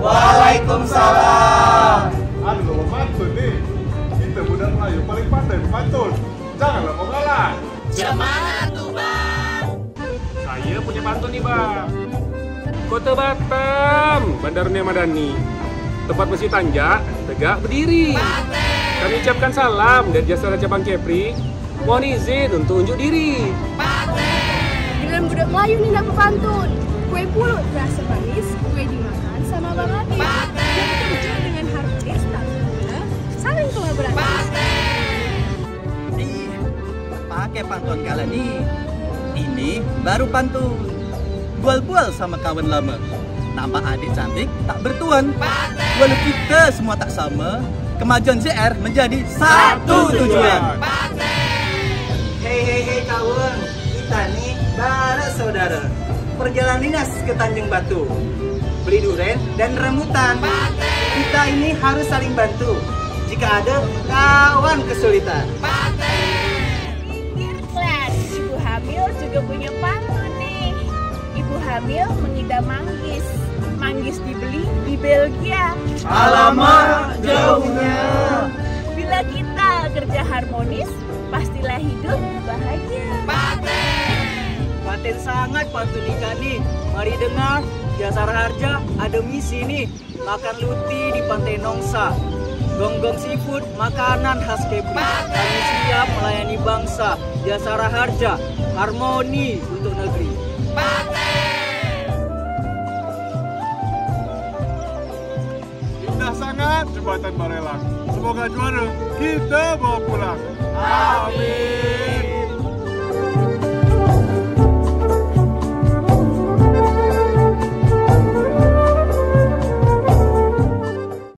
Waalaikumsalam. Anu nih. Kita paling. Janganlah mau kalah. Cemana tuh bang? Saya punya pantun nih bang. Kota Batam, Bandarnya Madani. Tempat masih tanjak, tegak berdiri. Kami ucapkan salam dari jasa Raja Bang Kepri. Mohon izin untuk unjuk diri. Giliran budak Melayu nih nak pantun. Kue pulut rasa manis, kue dimakan sama Bang Adi. Jadi kerja dengan harmonis tak guna, saling kolaborasi. Ih, pakai pantun kala nih. Ini baru pantun. Bual-bual sama kawan lama. Nama adik cantik tak bertuan. Walau kita semua tak sama, kemajuan CR menjadi satu tujuan. Hei hei hei kawan, kita nih barat saudara. Perjalanan dinas ke Tanjung Batu. Beli duren dan rambutan. Kita ini harus saling bantu. Jika ada kawan kesulitan. Hamil mengidam manggis. Manggis dibeli di Belgia. Alamak jauhnya. Bila kita kerja harmonis, pastilah hidup bahagia. Paten sangat pantun ikan nih. Mari dengar, Jasara Harja ada misi nih. Makan luti di Pantai Nongsa. Gonggong seafood, makanan khas Kepri. Kami siap melayani bangsa. Jasara Harja, harmoni untuk Jembatan Barelak. Semoga juara kita berpulang. Amin.